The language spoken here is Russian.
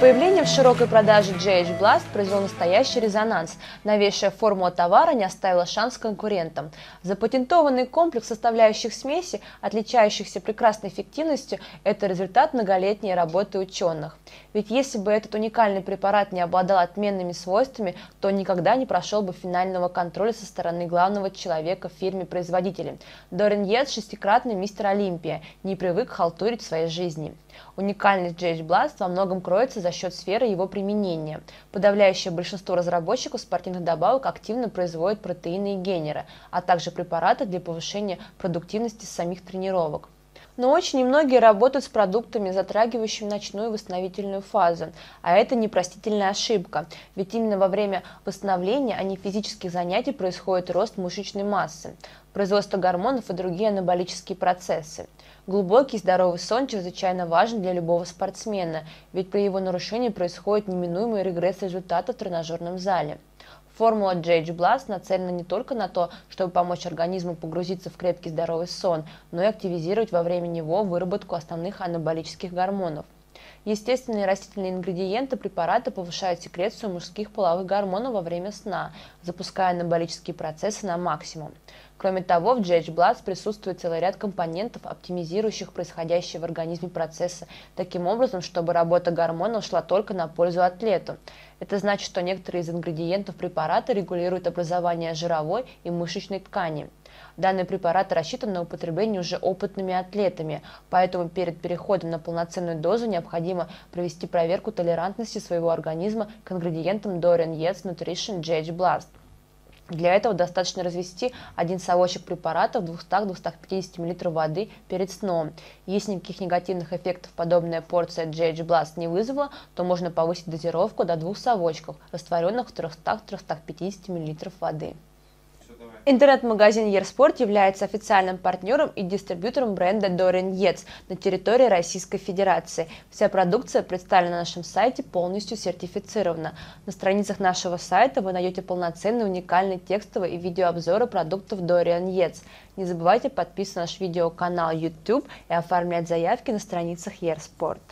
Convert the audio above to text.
появлением в широкой продаже GH Blast произвел настоящий резонанс. Новейшая формула товара не оставила шанс конкурентам. Запатентованный комплекс составляющих смеси, отличающихся прекрасной эффективностью, это результат многолетней работы ученых. Ведь если бы этот уникальный препарат не обладал отменными свойствами, то никогда не прошел бы финального контроля со стороны главного человека в фирме-производителя. Дорин Йетс, шестикратный мистер Олимпия, не привык халтурить в своей жизни. Уникальность GH Blast во многом кроется за счет сферы его применения. Подавляющее большинство разработчиков спортивных добавок активно производят протеины и генеры, а также препараты для повышения продуктивности самих тренировок. Но очень немногие работают с продуктами, затрагивающими ночную восстановительную фазу. А это непростительная ошибка, ведь именно во время восстановления, а не физических занятий происходит рост мышечной массы, производство гормонов и другие анаболические процессы. Глубокий здоровый сон чрезвычайно важен для любого спортсмена, ведь при его нарушении происходит неминуемый регресс результата в тренажерном зале. Формула JH Blast нацелена не только на то, чтобы помочь организму погрузиться в крепкий здоровый сон, но и активизировать во время него выработку основных анаболических гормонов. Естественные растительные ингредиенты препарата повышают секрецию мужских половых гормонов во время сна, запуская анаболические процессы на максимум. Кроме того, в GH Blast присутствует целый ряд компонентов, оптимизирующих происходящие в организме процессы, таким образом, чтобы работа гормонов шла только на пользу атлету. Это значит, что некоторые из ингредиентов препарата регулируют образование жировой и мышечной ткани. Данный препарат рассчитан на употребление уже опытными атлетами, поэтому перед переходом на полноценную дозу необходимо провести проверку толерантности своего организма к ингредиентам Dorian Yates Nutrition GH Blast. Для этого достаточно развести один совочек препарата в 200-250 мл воды перед сном. Если никаких негативных эффектов подобная порция GH Blast не вызвала, то можно повысить дозировку до двух совочков, растворенных в 300-350 мл воды. Интернет-магазин Ерспорт является официальным партнером и дистрибьютором бренда Dorian Yates на территории Российской Федерации. Вся продукция представлена на нашем сайте полностью сертифицирована. На страницах нашего сайта вы найдете полноценные уникальные текстовые и видеообзоры продуктов Dorian Yates. Не забывайте подписываться на наш видеоканал YouTube и оформлять заявки на страницах Ерспорт.